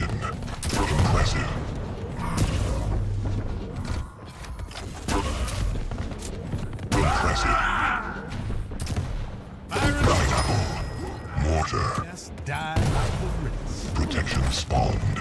Perfection. Impressive. Mortar. Just die like the. Protection spawned.